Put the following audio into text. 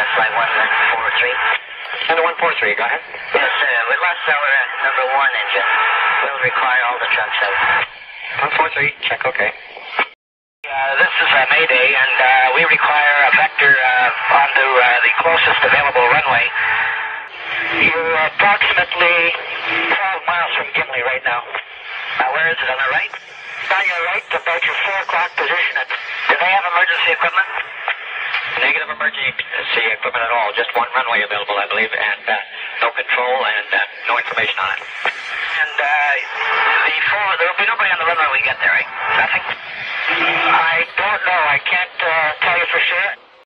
Canada, flight 143. Center 143, go ahead. Yes, uh, we lost our uh, number one engine. We'll require all the trucks out. 143, check, okay. Uh, this is uh, Mayday, and uh, we require a vector uh, onto uh, the closest available runway. You're approximately 12 miles from Gimli right now. Uh, where is it, on the right? On your right, about your 4 o'clock position. Do they have emergency equipment? Negative emergency equipment at all. Just one runway available, I believe, and uh, no control and uh, no information on it. And uh, the four, there'll be nobody on the runway when we get there, eh? Nothing? I don't know. I can't uh,